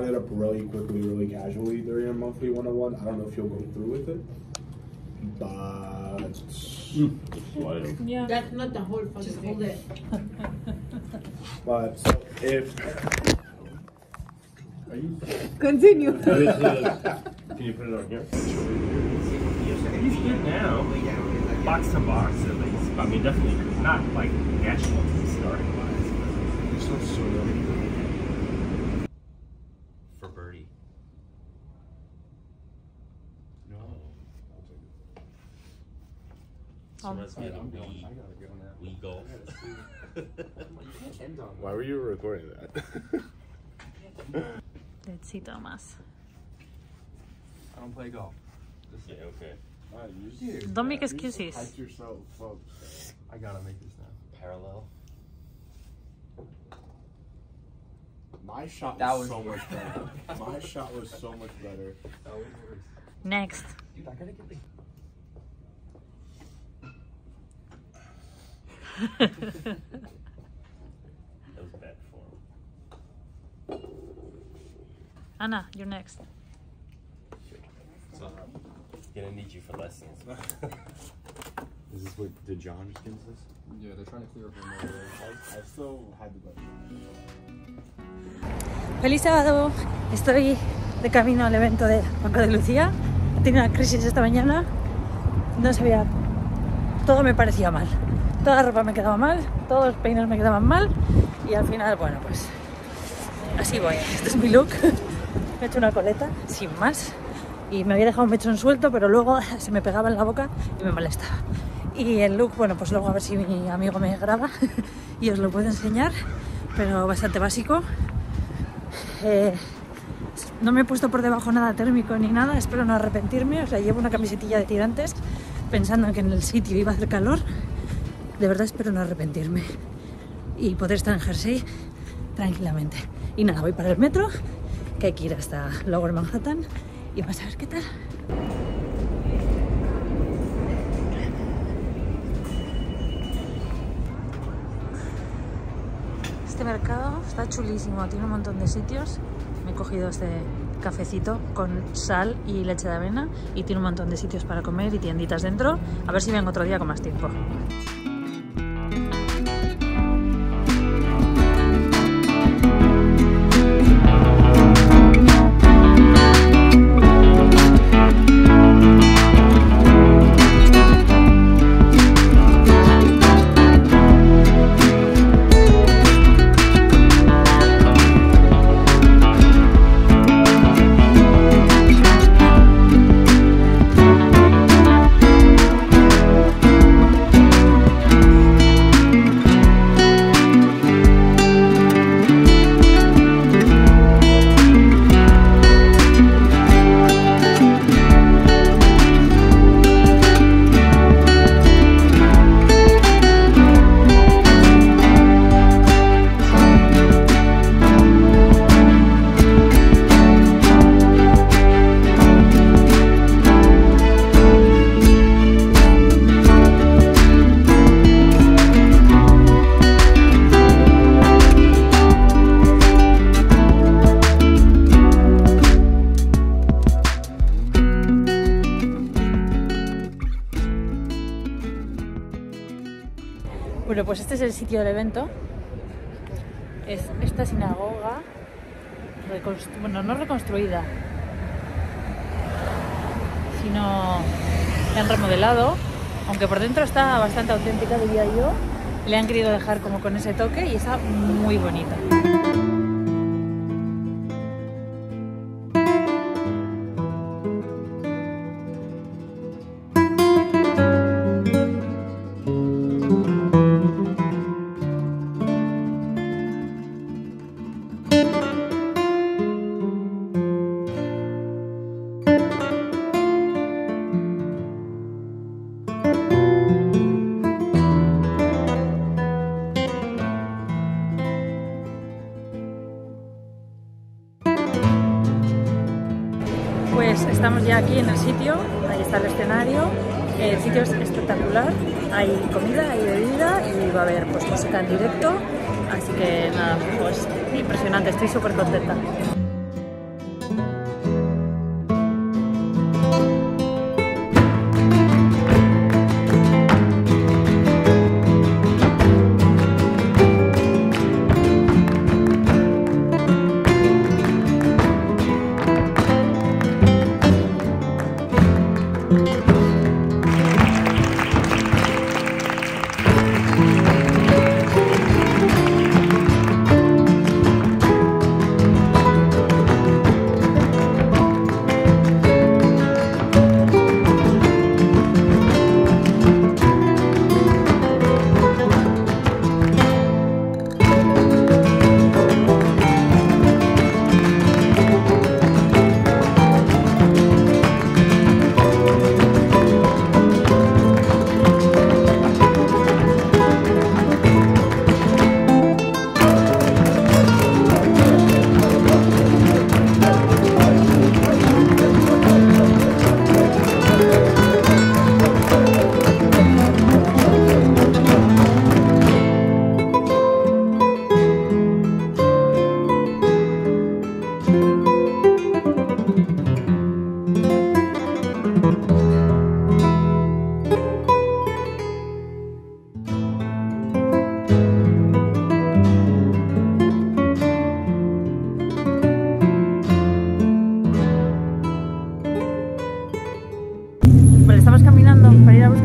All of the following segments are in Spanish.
like brought it up really quickly, really casually during a monthly one-on-one. I don't know if you'll go through with it, but Yeah. That's not the whole fucking Just thing. hold it. but so if are you Continue. Can you put it on here? He's good now. Box to box at least. I mean, definitely not like national starting wise. you're so sweet. For birdie. No. So reminds me of the I'm going. Wii, I gotta go now. Wii golf. End Why were you recording that? Let's see, Thomas. I don't play golf. yeah, okay. Don't make excuses. Hype yourself up. I gotta make this now. Parallel. My shot That was, was so worse. much better. My shot was so much better. That was worse. Next. Dude, I gotta get the. That was bad form. Anna, you're next. So, gonna need you for lessons. Is this what did John just give us this? Yeah, they're trying to clear up more. I, I still had the best. Feliz sábado. Estoy de camino al evento de Banco de Lucía. He tenido una crisis esta mañana. No sabía. Todo me parecía mal. Toda la ropa me quedaba mal. Todos los peines me quedaban mal. Y al final, bueno, pues. Así voy. Este es mi look. Me he hecho una coleta, sin más. Y me había dejado un mechón suelto, pero luego se me pegaba en la boca y me molestaba. Y el look, bueno, pues luego a ver si mi amigo me graba y os lo puedo enseñar. Pero bastante básico. Eh, no me he puesto por debajo nada térmico ni nada, espero no arrepentirme. O sea, llevo una camisetilla de tirantes pensando en que en el sitio iba a hacer calor. De verdad espero no arrepentirme y poder estar en jersey tranquilamente. Y nada, voy para el metro, que hay que ir hasta Lower Manhattan y vamos a ver qué tal. Este mercado está chulísimo, tiene un montón de sitios. Me he cogido este cafecito con sal y leche de avena y tiene un montón de sitios para comer y tienditas dentro. A ver si vengo otro día con más tiempo. Sitio del evento. Es esta sinagoga, bueno, no reconstruida, sino la han remodelado, aunque por dentro está bastante auténtica, diría yo. Le han querido dejar como con ese toque y está muy bonita.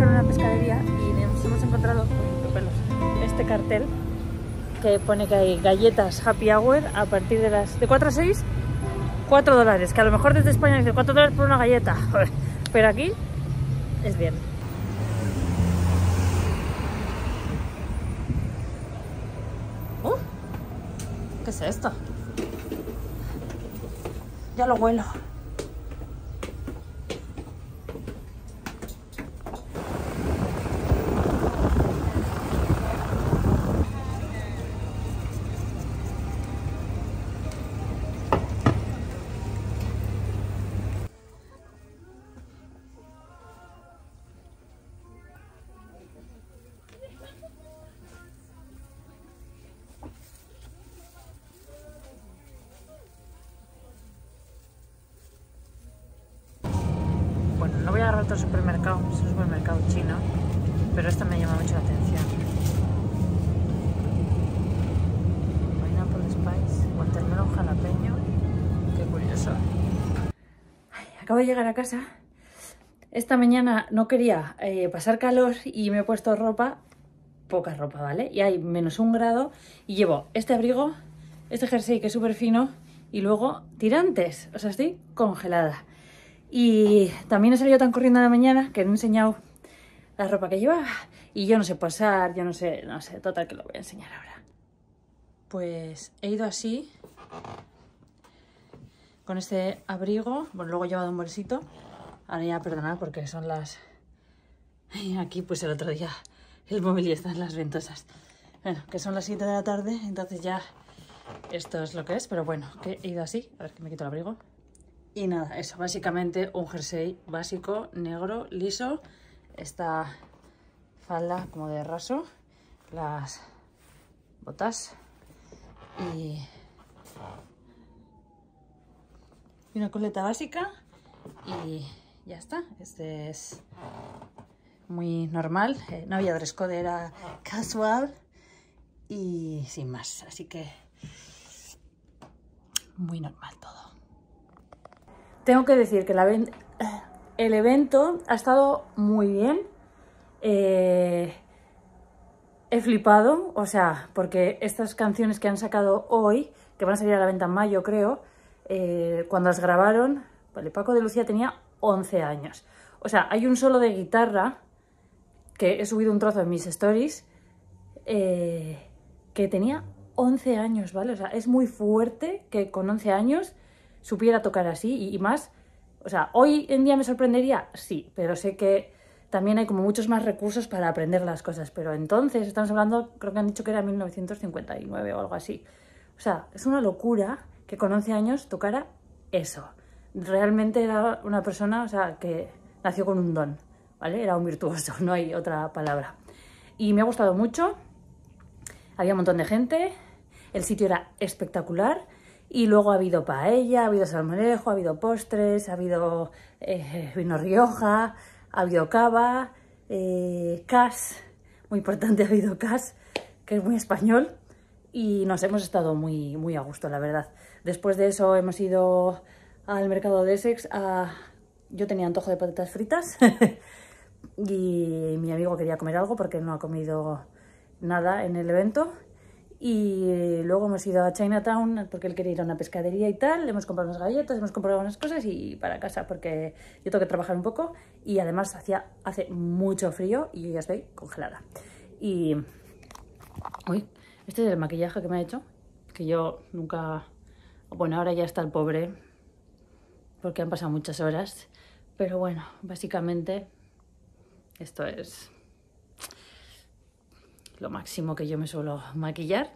Buscar una pescadería y nos hemos encontrado este cartel que pone que hay galletas happy hour a partir de las de 4 a 6 4 dólares que a lo mejor desde España dice 4 dólares por una galleta pero aquí es bien Uh, ¿qué es esto? ya lo huelo acabo de llegar a casa. Esta mañana no quería eh, pasar calor y me he puesto ropa, poca ropa, ¿vale? Y hay menos un grado y llevo este abrigo, este jersey que es súper fino y luego tirantes, o sea, estoy congelada. Y también he salido tan corriendo a la mañana que no he enseñado la ropa que llevaba. Y yo no sé posar, yo no sé, no sé, total que lo voy a enseñar ahora. Pues he ido así, con este abrigo, bueno, luego he llevado un bolsito. Ahora ya perdonad porque son las... Aquí pues el otro día el móvil está en las ventosas. Bueno, que son las 7 de la tarde, entonces ya esto es lo que es, pero bueno, que he ido así. A ver que me quito el abrigo. Y nada, eso, básicamente un jersey básico, negro, liso. Esta falda como de raso, las botas y, y una coleta básica y ya está. Este es muy normal, eh, no había dress code, era casual y sin más, así que muy normal todo. Tengo que decir que el evento ha estado muy bien. Eh, he flipado, o sea, porque estas canciones que han sacado hoy, que van a salir a la venta en mayo, creo, eh, cuando las grabaron, vale, Paco de Lucía tenía 11 años. O sea, hay un solo de guitarra, que he subido un trozo en mis stories, eh, que tenía 11 años, ¿vale? O sea, es muy fuerte que con 11 años supiera tocar así y, y más. O sea, hoy en día me sorprendería, sí, pero sé que también hay como muchos más recursos para aprender las cosas. Pero entonces, estamos hablando, creo que han dicho que era 1959 o algo así. O sea, es una locura que con 11 años tocara eso. Realmente era una persona, o sea, que nació con un don, ¿vale? Era un virtuoso, no hay otra palabra. Y me ha gustado mucho. Había un montón de gente, el sitio era espectacular y luego ha habido paella, ha habido salmorejo, ha habido postres, ha habido eh, vino Rioja, ha habido cava, eh, cas, muy importante ha habido cas, que es muy español y nos hemos estado muy, muy a gusto, la verdad. Después de eso hemos ido al mercado de Essex. Yo tenía antojo de patatas fritas y mi amigo quería comer algo porque no ha comido nada en el evento. Y luego hemos ido a Chinatown porque él quería ir a una pescadería y tal. Hemos comprado unas galletas, hemos comprado unas cosas y para casa porque yo tengo que trabajar un poco. Y además hacía, hace mucho frío y yo ya estoy congelada. Y. Uy, este es el maquillaje que me ha hecho. Que yo nunca. Bueno, ahora ya está el pobre. Porque han pasado muchas horas. Pero bueno, básicamente. Esto es lo máximo que yo me suelo maquillar.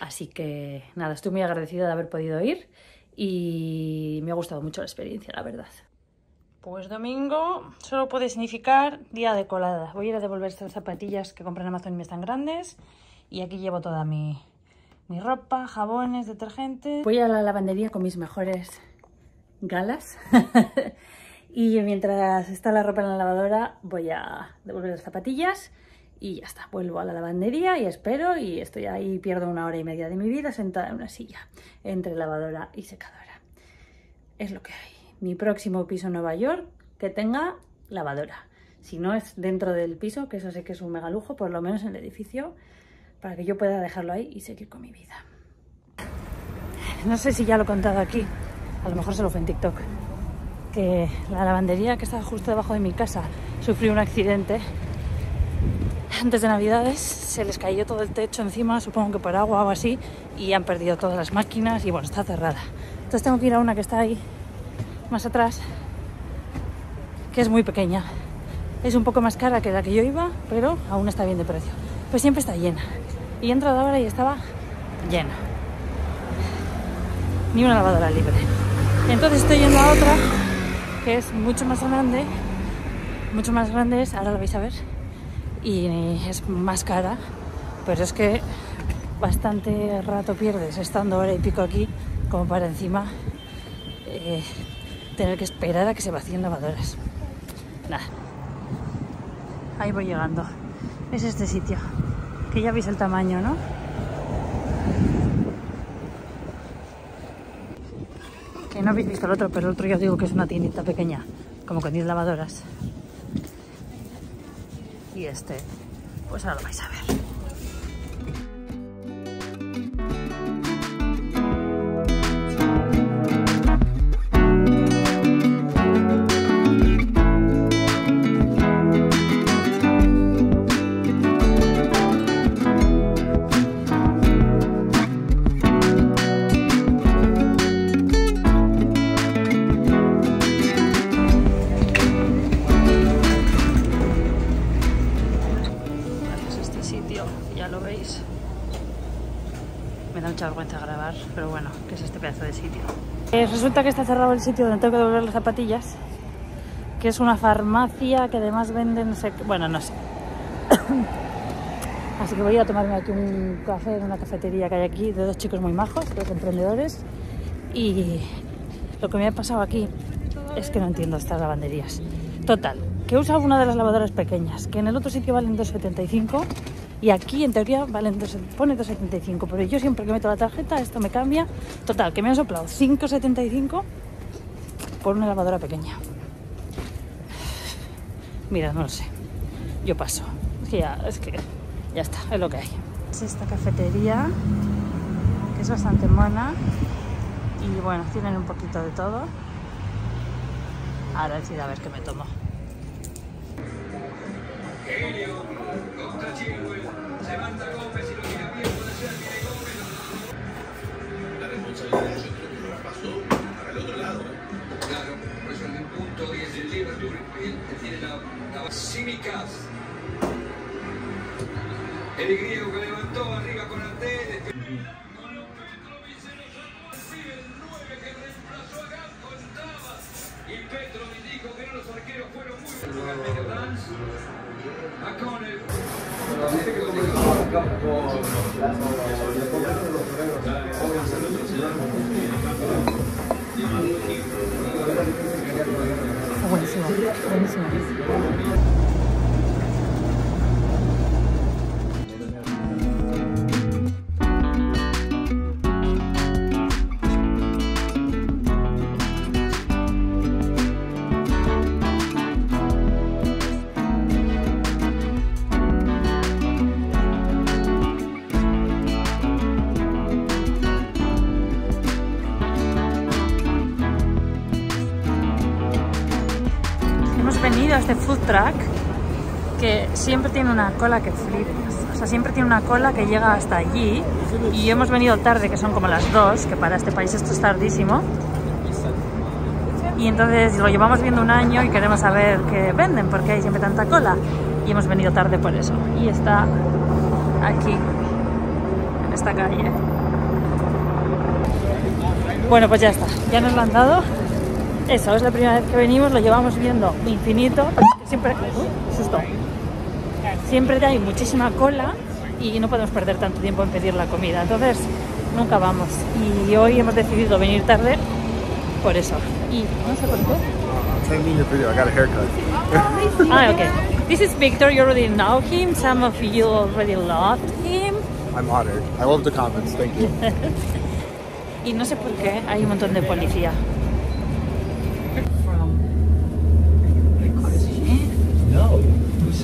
Así que nada, estoy muy agradecida de haber podido ir y me ha gustado mucho la experiencia, la verdad. Pues domingo solo puede significar día de colada. Voy a ir a devolver estas zapatillas que compré en Amazon y me están grandes. Y aquí llevo toda mi, mi ropa, jabones, detergente. Voy a la lavandería con mis mejores galas. y mientras está la ropa en la lavadora voy a devolver las zapatillas y ya está, vuelvo a la lavandería y espero y estoy ahí, pierdo una hora y media de mi vida sentada en una silla entre lavadora y secadora. Es lo que hay. Mi próximo piso en Nueva York que tenga lavadora. Si no es dentro del piso, que eso sé que es un mega lujo, por lo menos en el edificio, para que yo pueda dejarlo ahí y seguir con mi vida. No sé si ya lo he contado aquí, a lo mejor se lo fue en TikTok, que la lavandería que estaba justo debajo de mi casa sufrió un accidente antes de Navidades se les cayó todo el techo encima, supongo que por agua o así, y han perdido todas las máquinas y bueno, está cerrada. Entonces tengo que ir a una que está ahí más atrás, que es muy pequeña. Es un poco más cara que la que yo iba, pero aún está bien de precio. Pues siempre está llena. Y he entrado ahora y estaba llena. Ni una lavadora libre. Entonces estoy yendo a otra que es mucho más grande. Mucho más grande es, ahora lo vais a ver y es más cara, pero es que bastante rato pierdes estando hora y pico aquí como para encima eh, tener que esperar a que se vacíen lavadoras. Nada. Ahí voy llegando. Es este sitio. Que ya veis el tamaño, ¿no? Que no habéis visto el otro, pero el otro ya os digo que es una tiendita pequeña, como con 10 lavadoras y este, pues ahora lo vais a ver. De sitio. Eh, resulta que está cerrado el sitio donde tengo que devolver las zapatillas, que es una farmacia que además vende no sé qué- bueno, no sé. Así que voy a tomarme aquí un café en una cafetería que hay aquí de dos chicos muy majos, dos emprendedores. Y lo que me ha pasado aquí es que no entiendo estas lavanderías. Total, que usado una de las lavadoras pequeñas, que en el otro sitio valen 2,75 y aquí en teoría valen 2, pone 2,75, pero yo siempre que meto la tarjeta esto me cambia. Total, que me han soplado 5,75 por una lavadora pequeña. Mira, no lo sé. Yo paso. Es que ya, es que ya está, es lo que hay. Es esta cafetería, que es bastante mona. Y bueno, tienen un poquito de todo. Ahora decido a ver qué me tomo. Claro, por eso en el punto 10 del Liverpool que tiene la, la Simicas. El griego que levantó arriba con la T. después- Con un Petrovic se nos recibe el 9 que reemplazó a Gakpo entraba. Y Petrovic dijo que no los arqueros fueron muy ここにします。ここにします。Tiene una cola que flipas. O sea, siempre tiene una cola que llega hasta allí. Y hemos venido tarde, que son como las 2, que para este país esto es tardísimo. Y entonces lo llevamos viendo un año y queremos saber qué venden, porque hay siempre tanta cola. Y hemos venido tarde por eso. Y está aquí, en esta calle. Bueno, pues ya está. Ya nos lo han dado. Eso, es la primera vez que venimos, lo llevamos viendo infinito. siempre. Uy, susto. Siempre hay muchísima cola y no podemos perder tanto tiempo en pedir la comida. Entonces, nunca vamos. Y hoy hemos decidido venir tarde por eso. Y no sé por qué. Ah, okay. This is Victor. You already know him. Some of you already loved him. I'm honored. I love the comments. Thank you. Y no sé por qué hay un montón de policía.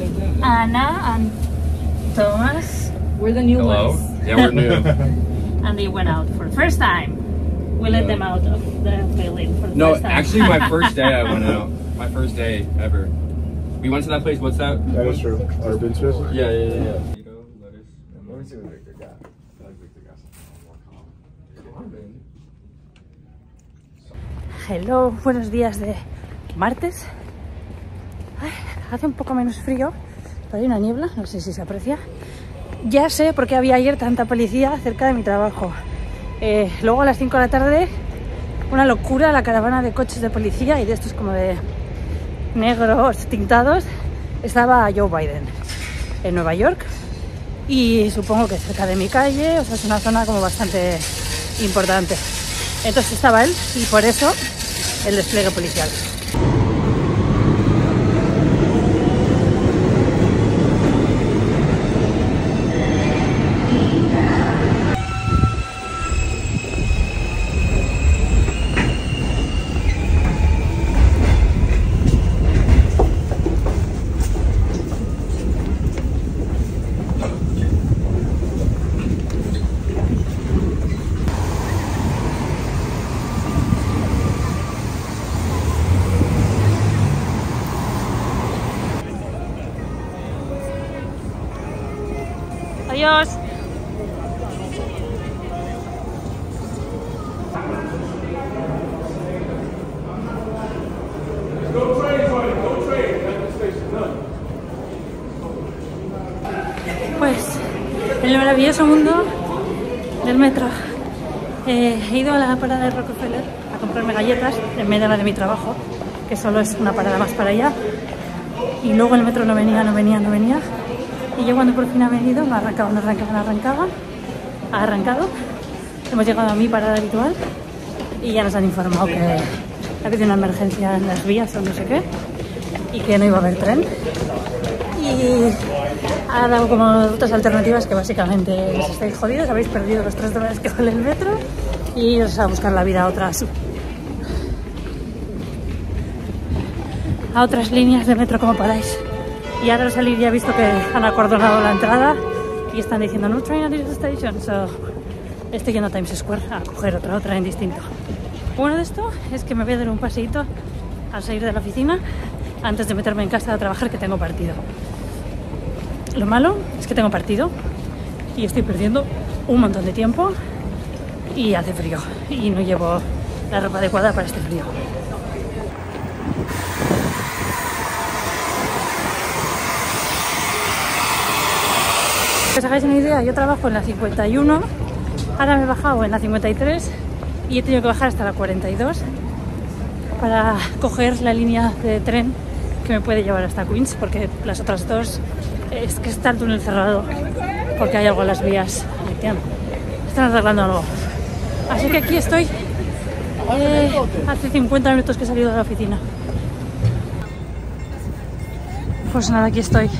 Anna and Thomas. We're the new Hello. ones. Yeah, we're new. and they went out for the first time. We let them out of the building for the no, first time. No, actually, my first day I went out. My first day ever. We went to that place. What's that? That is true. Urban Swiss. Yeah, yeah, yeah. yeah. Let me see what Victor got. I like Victor got something more common. Hello, buenos días de martes. Hace un poco menos frío, pero hay una niebla, no sé si se aprecia. Ya sé por qué había ayer tanta policía cerca de mi trabajo. Eh, luego a las 5 de la tarde, una locura la caravana de coches de policía y de estos como de negros tintados. Estaba Joe Biden en Nueva York y supongo que cerca de mi calle, o sea, es una zona como bastante importante. Entonces estaba él y por eso el despliegue policial. Adiós. Pues el maravilloso mundo del metro eh, he ido a la parada de Rockefeller a comprarme galletas en medio de la de mi trabajo, que solo es una parada más para allá. Y luego el metro no venía, no venía, no venía. Y yo cuando por fin ha venido, me arrancaba, no arrancaba, no arrancaba. Ha arrancado. Hemos llegado a mi parada habitual y ya nos han informado que ha habido una emergencia en las vías o no sé qué y que no iba a haber tren. Y ha dado como otras alternativas que básicamente os estáis jodidos, habéis perdido los tres dólares que vale el metro y os a buscar la vida a otras a otras líneas de metro como podáis. Y ahora al salir ya he visto que han acordonado la entrada y están diciendo no train at this station. So, estoy yendo a Times Square a coger otro tren distinto. Bueno de esto es que me voy a dar un paseíto al salir de la oficina antes de meterme en casa a trabajar que tengo partido. Lo malo es que tengo partido y estoy perdiendo un montón de tiempo y hace frío y no llevo la ropa adecuada para este frío. Que os hagáis una idea, yo trabajo en la 51, ahora me he bajado en la 53 y he tenido que bajar hasta la 42 para coger la línea de tren que me puede llevar hasta Queens, porque las otras dos es que está el túnel cerrado, porque hay algo en las vías. Están arreglando algo. Así que aquí estoy. Eh, hace 50 minutos que he salido de la oficina. Pues nada, aquí estoy.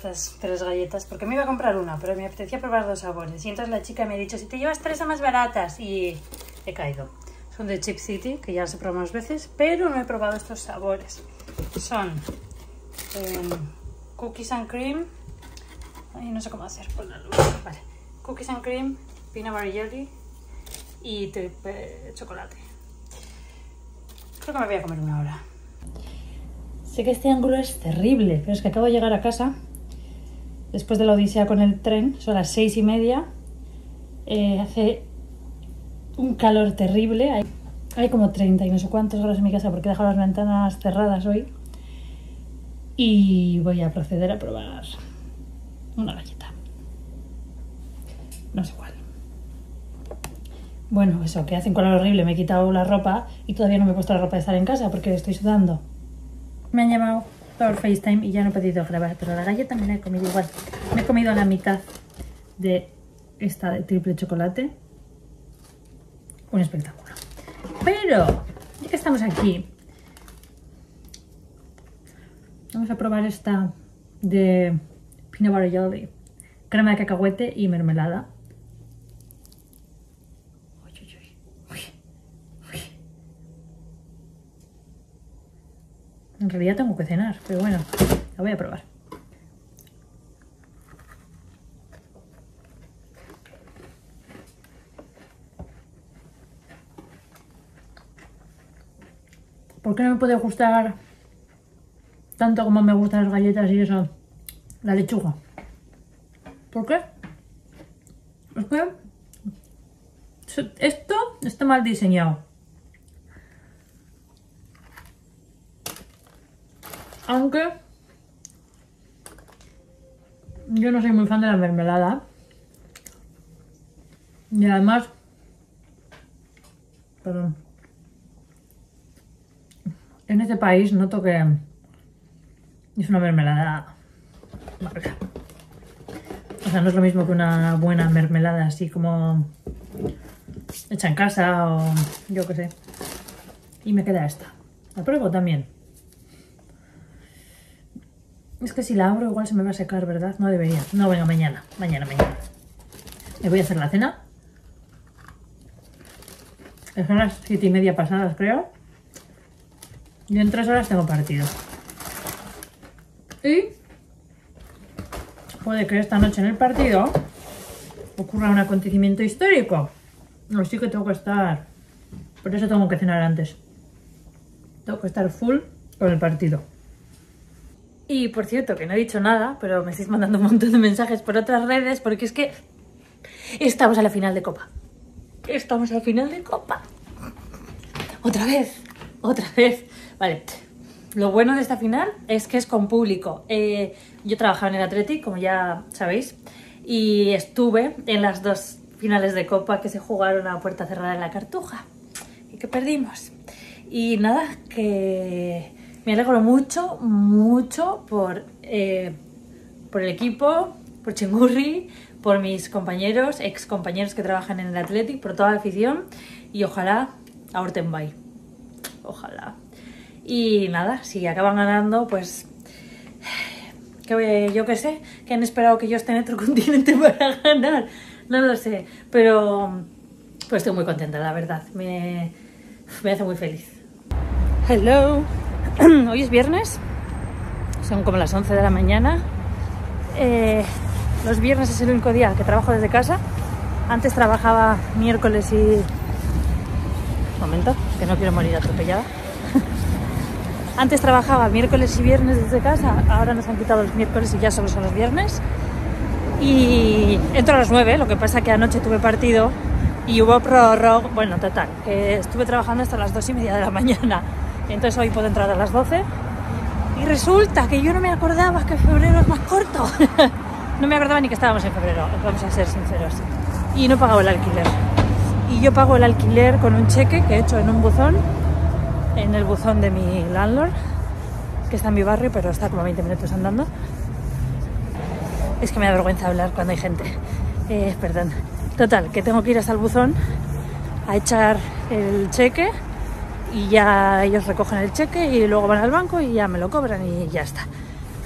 Estas tres galletas porque me iba a comprar una, pero me apetecía probar dos sabores. Y entonces la chica me ha dicho, si te llevas tres son más baratas. Y he caído. Son de Chip City, que ya las he probado más veces, pero no he probado estos sabores. Son em, cookies and cream. Ay, no sé cómo hacer por la luz. Vale. Cookies and cream, peanut butter jelly y te- chocolate. Creo que me voy a comer una ahora. Sé que este ángulo es terrible, pero es que acabo de llegar a casa después de la odisea con el tren, son las seis y media. Eh, hace un calor terrible, hay, como 30 y no sé cuántos grados en mi casa porque he dejado las ventanas cerradas hoy. Y voy a proceder a probar una galleta. No sé cuál. Bueno, eso, que hace un calor horrible, me he quitado la ropa y todavía no me he puesto la ropa de estar en casa porque estoy sudando. Me han llamado por FaceTime y ya no he podido grabar, pero la galleta me la he comido igual. Me he comido la mitad de esta de triple chocolate. Un espectáculo. Pero, ya que estamos aquí, vamos a probar esta de peanut butter jelly, crema de cacahuete y mermelada. En realidad tengo que cenar, pero bueno, la voy a probar. ¿Por qué no me puede gustar tanto como me gustan las galletas y eso? La lechuga. ¿Por qué? Es que esto está mal diseñado. Aunque yo no soy muy fan de la mermelada. Y además, perdón, en este país noto que es una mermelada marca. O sea, no es lo mismo que una buena mermelada así como hecha en casa o yo qué sé. Y me queda esta. La pruebo también. Es que si la abro igual se me va a secar, ¿verdad? No debería. No, venga, mañana. Mañana, mañana. Me voy a hacer la cena. Son las siete y media pasadas, creo. Y en tres horas tengo partido. Y puede que esta noche en el partido ocurra un acontecimiento histórico. Así que tengo que estar... Por eso tengo que cenar antes. Tengo que estar full con el partido. Y por cierto, que no he dicho nada, pero me estáis mandando un montón de mensajes por otras redes, porque es que estamos a la final de Copa. Estamos a la final de Copa. Otra vez, otra vez. Vale, lo bueno de esta final es que es con público. Eh, yo trabajaba en el Athletic, como ya sabéis, y estuve en las dos finales de Copa que se jugaron a puerta cerrada en la Cartuja y que perdimos. Y nada, que me alegro mucho, mucho por, eh, por el equipo, por Chingurri, por mis compañeros, ex compañeros que trabajan en el Athletic, por toda la afición y ojalá a Ortenbay. Ojalá. Y nada, si acaban ganando, pues que yo qué sé, que han esperado que yo esté en otro continente para ganar. No lo sé, pero pues estoy muy contenta, la verdad. Me, me hace muy feliz. Hello. Hoy es viernes. Son como las 11 de la mañana. Eh, los viernes es el único día que trabajo desde casa. Antes trabajaba miércoles y... momento, que no quiero morir atropellada. Antes trabajaba miércoles y viernes desde casa, ahora nos han quitado los miércoles y ya solo son los viernes. Y entro a las 9, lo que pasa que anoche tuve partido y hubo prórroga, bueno, total, que estuve trabajando hasta las 2 y media de la mañana. Entonces hoy puedo entrar a las 12. Y resulta que yo no me acordaba que febrero es más corto. no me acordaba ni que estábamos en febrero, vamos a ser sinceros. Y no pagaba el alquiler. Y yo pago el alquiler con un cheque que he hecho en un buzón en el buzón de mi landlord, que está en mi barrio, pero está como 20 minutos andando. Es que me da vergüenza hablar cuando hay gente. Eh, perdón. Total, que tengo que ir hasta el buzón a echar el cheque y ya ellos recogen el cheque y luego van al banco y ya me lo cobran y ya está.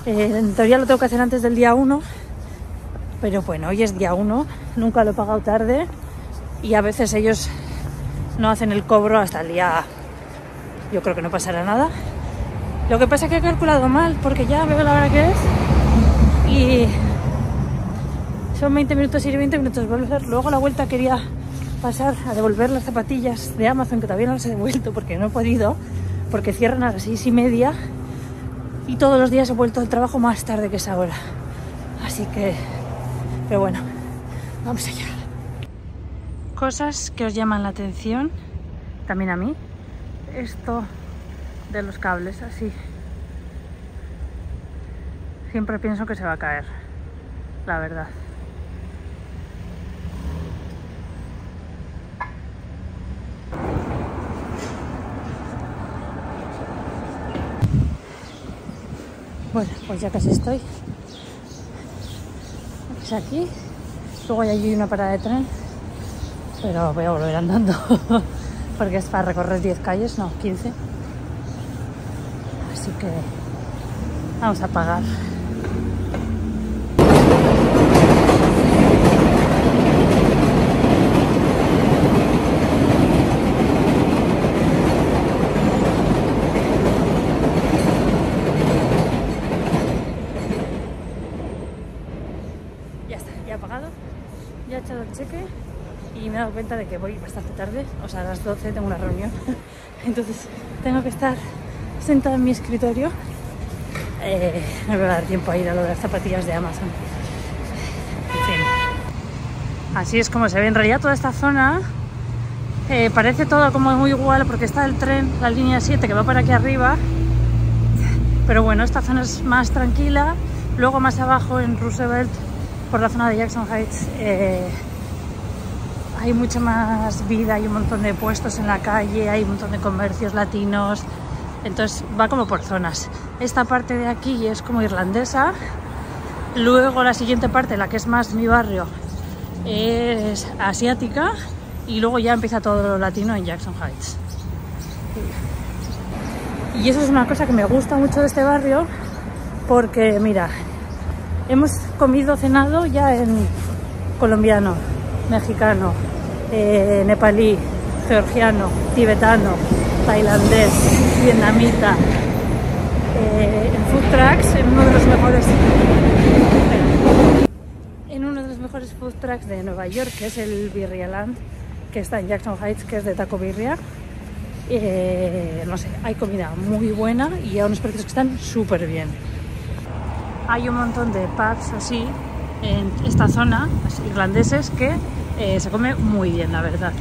Eh, en teoría lo tengo que hacer antes del día 1, pero bueno, hoy es día 1, nunca lo he pagado tarde y a veces ellos no hacen el cobro hasta el día yo creo que no pasará nada. Lo que pasa es que he calculado mal porque ya veo la hora que es y son 20 minutos ir y 20 minutos volver. Luego la vuelta quería pasar a devolver las zapatillas de Amazon que todavía no las he devuelto porque no he podido, porque cierran a las 6 y media y todos los días he vuelto al trabajo más tarde que esa hora. Así que, pero bueno, vamos allá. Cosas que os llaman la atención, también a mí, esto de los cables así. Siempre pienso que se va a caer, la verdad. Bueno, pues ya casi estoy. Es aquí. Luego hay allí una parada de tren. Pero voy a volver andando. porque es para recorrer 10 calles, no, 15. Así que vamos a pagar. Ya está, ya he pagado, ya he echado el cheque y me he dado cuenta de que voy bastante tarde, o sea, a las 12 tengo una reunión, entonces tengo que estar sentada en mi escritorio. Eh, no me va a dar tiempo a ir a lo de las zapatillas de Amazon. Así es como se ve en realidad toda esta zona. eh, parece todo como muy igual porque está el tren, la línea 7 que va para aquí arriba. Pero bueno, esta zona es más tranquila. Luego más abajo en Roosevelt, por la zona de Jackson Heights, eh, hay mucha más vida, hay un montón de puestos en la calle, hay un montón de comercios latinos. Entonces va como por zonas. Esta parte de aquí es como irlandesa. Luego la siguiente parte, la que es más mi barrio, es asiática. Y luego ya empieza todo lo latino en Jackson Heights. Y eso es una cosa que me gusta mucho de este barrio porque, mira, hemos comido, cenado ya en colombiano, mexicano, eh, nepalí, georgiano, tibetano, tailandés, vietnamita, eh, en food trucks, en uno de los mejores en uno de los mejores food trucks de Nueva York, que es el Birria Land, que está en Jackson Heights, que es de Taco Birria. Eh, no sé, hay comida muy buena y a unos precios que están súper bien. Hay un montón de pubs así en esta zona, irlandeses, que eh, se come muy bien, la verdad.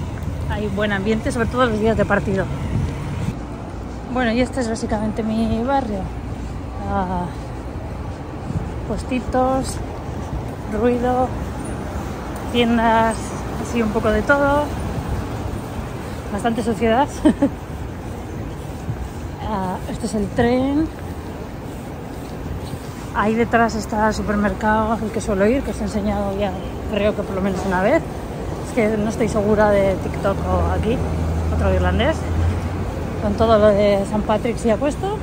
Hay buen ambiente, sobre todo los días de partido. Bueno, y este es básicamente mi barrio. Ah, puestitos, ruido, tiendas, así un poco de todo, bastante suciedad. Ah, este es el tren. Ahí detrás está el supermercado al que suelo ir, que os he enseñado ya, creo que por lo menos una vez. Que no estoy segura de TikTok o aquí, otro irlandés. Con todo lo de San Patrick sí ha puesto.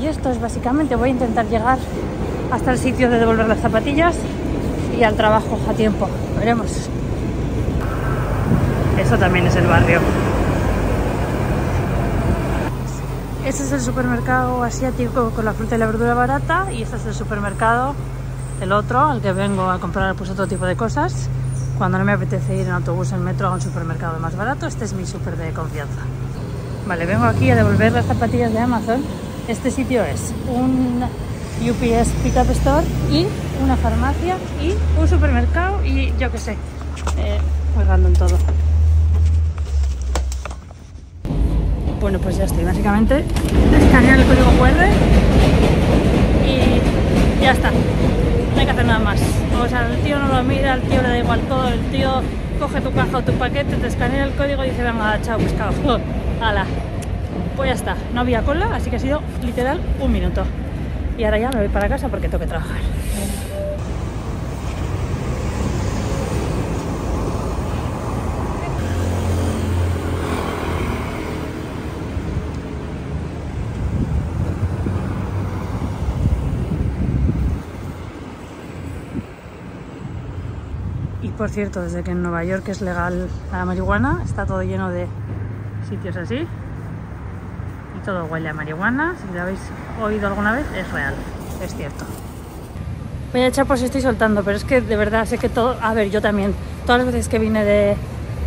Y esto es básicamente, voy a intentar llegar hasta el sitio de devolver las zapatillas y al trabajo a tiempo. Veremos. Eso también es el barrio. Este es el supermercado asiático con la fruta y la verdura barata y este es el supermercado, el otro, al que vengo a comprar pues otro tipo de cosas. Cuando no me apetece ir en autobús en metro a un supermercado más barato, este es mi súper de confianza. Vale, vengo aquí a devolver las zapatillas de Amazon. Este sitio es un UPS Pickup Store y una farmacia y un supermercado y yo qué sé, eh, muy random todo. Bueno, pues ya estoy. Básicamente escanear el código QR y ya está. No hay que hacer nada más. O sea, el tío no mira, el tío le da igual todo. El tío coge tu caja o tu paquete, te escanea el código y dice, venga, chao, pescado. Hala. Pues ya está. No había cola, así que ha sido literal un minuto. Y ahora ya me voy para casa porque tengo que trabajar. Y por cierto, desde que en Nueva York es legal la marihuana, está todo lleno de sitios así. Y todo huele a marihuana. Si lo habéis oído alguna vez, es real, es cierto. Vaya chapos estoy soltando, pero es que de verdad sé que todo... A ver, yo también. Todas las veces que vine de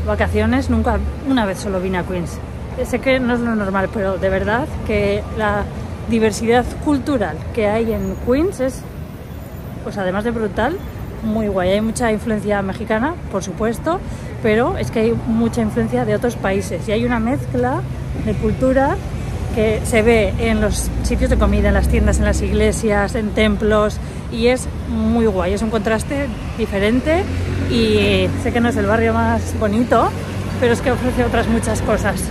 vacaciones, nunca, una vez solo vine a Queens. Sé que no es lo normal, pero de verdad que la diversidad cultural que hay en Queens es, pues además de brutal, muy guay. Hay mucha influencia mexicana, por supuesto, pero es que hay mucha influencia de otros países y hay una mezcla de cultura que se ve en los sitios de comida, en las tiendas, en las iglesias, en templos y es muy guay. Es un contraste diferente y sé que no es el barrio más bonito, pero es que ofrece otras muchas cosas.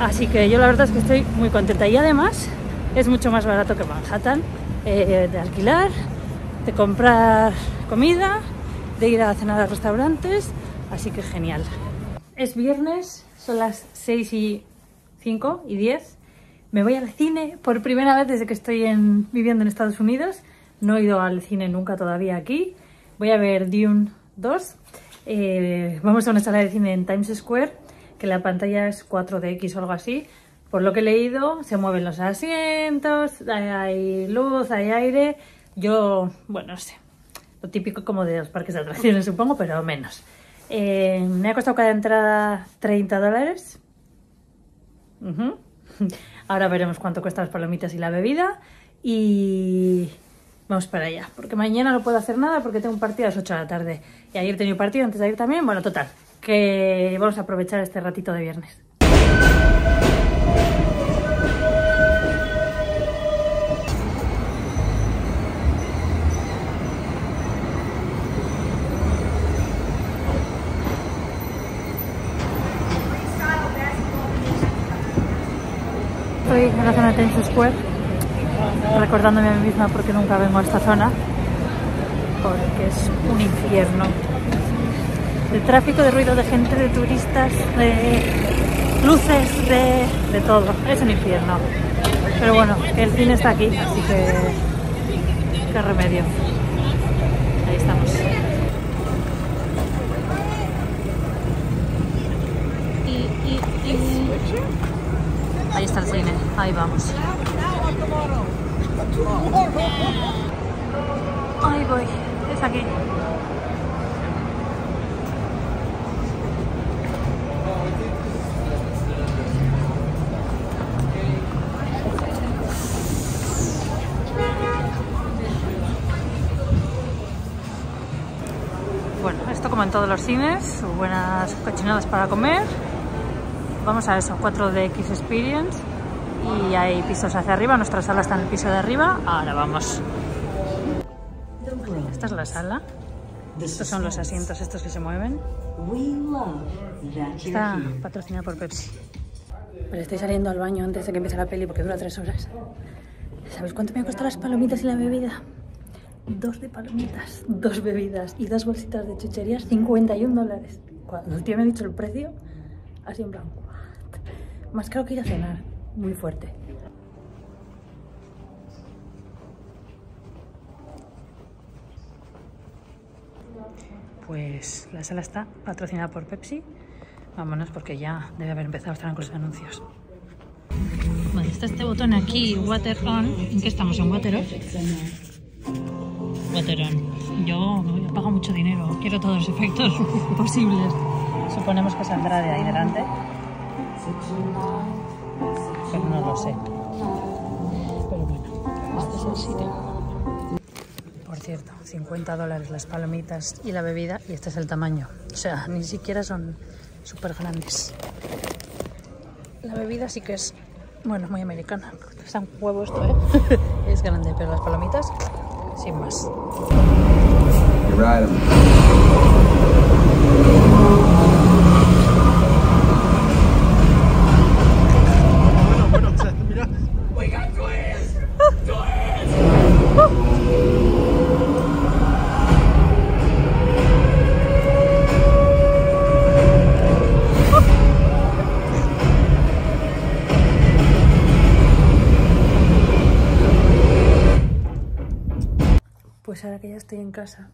Así que yo la verdad es que estoy muy contenta y además es mucho más barato que Manhattan eh, de alquilar, de comprar comida, de ir a cenar a restaurantes, así que genial. Es viernes, son las 6 y 5 y 10. Me voy al cine por primera vez desde que estoy en, viviendo en Estados Unidos. No he ido al cine nunca todavía aquí. Voy a ver Dune 2. Eh, vamos a una sala de cine en Times Square, que la pantalla es 4DX o algo así. Por lo que he leído, se mueven los asientos, hay luz, hay aire. Yo, bueno, no sé. Lo típico como de los parques de atracciones, supongo, pero menos. Eh, me ha costado cada entrada 30 dólares. Ahora veremos cuánto cuestan las palomitas y la bebida. Y vamos para allá. Porque mañana no puedo hacer nada porque tengo un partido a las 8 de la tarde. Y ayer he tenido partido, antes de ayer también. Bueno, total. Que vamos a aprovechar este ratito de viernes. Estoy en la zona de Times Square, recordándome a mí misma porque nunca vengo a esta zona, porque es un infierno. De tráfico, de ruido, de gente, de turistas, de luces, de, de todo. Es un infierno. Pero bueno, el cine está aquí, así que qué remedio. Ahí estamos. Y, y, y... Ahí está el cine, ahí vamos. Ahí voy, es aquí. Bueno, esto como en todos los cines, buenas cochinadas para comer. Vamos a eso, 4DX Experience. Y hay pisos hacia arriba, nuestra sala está en el piso de arriba. Ahora vamos. Esta es la sala. Estos son los asientos estos que se mueven. Está patrocinada por Pepsi. Pues estoy saliendo al baño antes de que empiece la peli porque dura tres horas. ¿Sabes cuánto me ha costado las palomitas y la bebida? Dos de palomitas, dos bebidas y dos bolsitas de chucherías, 51 dólares. Cuando el tío me ha dicho el precio, así en "What?". Más caro que ir a cenar, muy fuerte. Pues la sala está patrocinada por Pepsi. Vámonos porque ya debe haber empezado a estar en los anuncios. Vale, está este botón aquí, Water On. ¿En qué estamos? ¿En Water Off? Water On. Yo he pagado mucho dinero, quiero todos los efectos posibles. Suponemos que saldrá de ahí delante. Pero no lo sé. Pero bueno, este es el sitio. Por cierto, 50 dólares las palomitas y la bebida y este es el tamaño. O sea, ni siquiera son súper grandes. La bebida sí que es, bueno, muy americana. Está un huevo esto, ¿eh? es grande, pero las palomitas, sin más. En casa,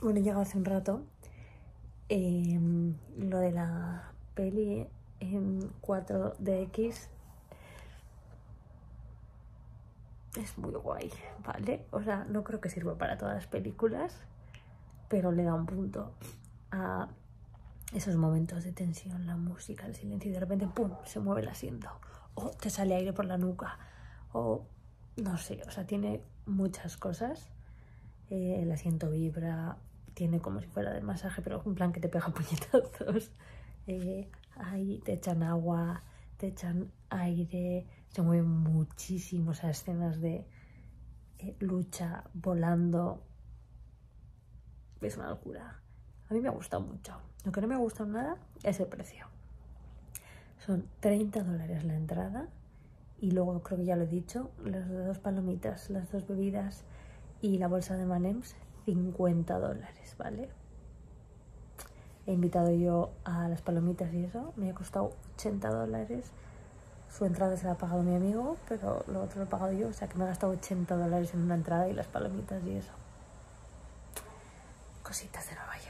bueno, he llegado hace un rato, em, lo de la peli en 4DX es muy guay, ¿vale? O sea, no creo que sirva para todas las películas, pero le da un punto a esos momentos de tensión, la música, el silencio y de repente, ¡pum!, se mueve el asiento. O te sale aire por la nuca. O no sé, o sea, tiene muchas cosas. Eh, el asiento vibra, tiene como si fuera de masaje, pero en plan que te pega puñetazos. Eh, ahí te echan agua, te echan aire, se mueven muchísimo esas escenas de eh, lucha, volando. Es una locura. A mí me ha gustado mucho. Lo que no me ha gustado nada es el precio. Son 30 dólares la entrada y luego creo que ya lo he dicho, las dos palomitas, las dos bebidas y la bolsa de Manems 50 dólares, ¿vale? He invitado yo a las palomitas y eso, me ha costado 80 dólares. Su entrada se la ha pagado mi amigo, pero lo otro lo he pagado yo, o sea que me he gastado 80 dólares en una entrada y las palomitas y eso. Cositas de Nueva York.